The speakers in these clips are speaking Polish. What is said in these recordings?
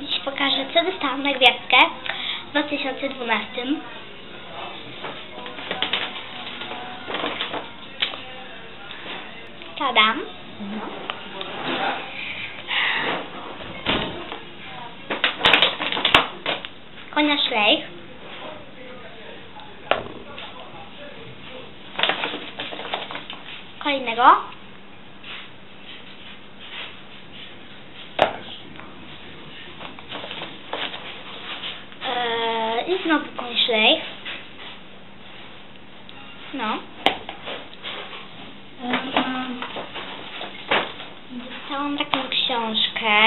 dziś pokażę, co dostałam na gwiazdkę w 2012. Tadam. Konia szlejch. Kolejnego. Eee, I znowu koń szlejch. No. Dostałam taką książkę.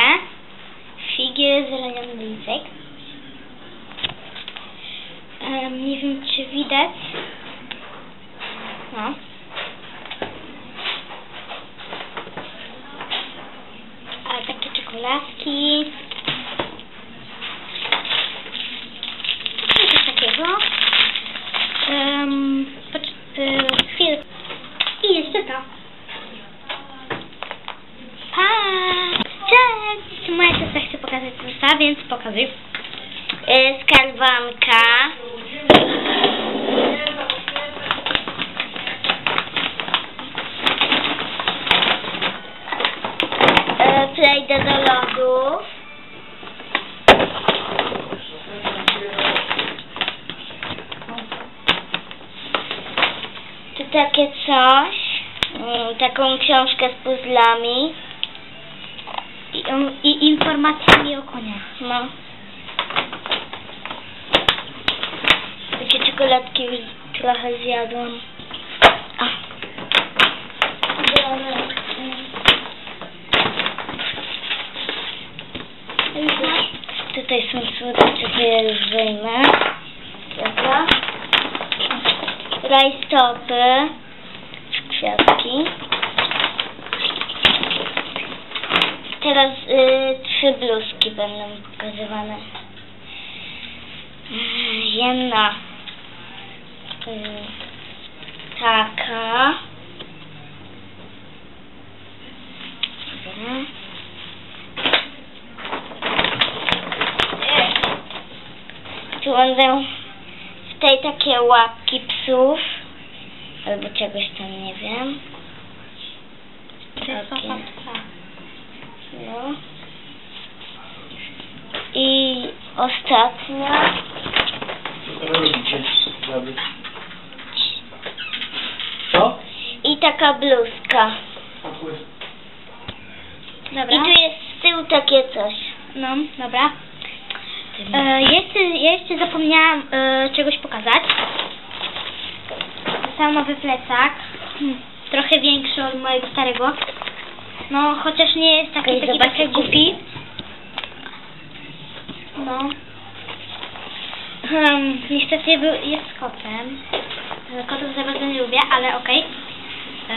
Figiel zraniony lisek. Em, nie wiem, czy widać. No. Ale takie czekoladki. I coś takiego. Um, chwilę. I jeszcze to. Pa! Cześć! Moja siostra chce dostała, więc pokazuj. Yy, skarbanka. Yy, Przejdę do lodów. Tu takie coś. Mm, Taką książkę z puzzlami. I, um, i informacjami o koniach. No. Takie czekoladki już trochę zjadłam. A. Tutaj są słodycze, to ja już wyjmę. Dobra. Rajstopy. Kwiatki. Teraz y, trzy bluzki będą pokazywane. Jedna y, taka. Tu będą w tej takie łapki psów. Albo czegoś tam, nie wiem. Takie. No. I ostatnia. Co? I taka bluzka. Dobra. I tu jest z tyłu takie coś. No, dobra. E, jeszcze, jeszcze zapomniałam e, czegoś pokazać. Dostałam nowy plecak. Hmm, Trochę większy od mojego starego. No, chociaż nie jest taki, taki trochę głupi. No. Hmm, niestety był, jest kotem. Kotów za bardzo nie lubię, ale okej. E,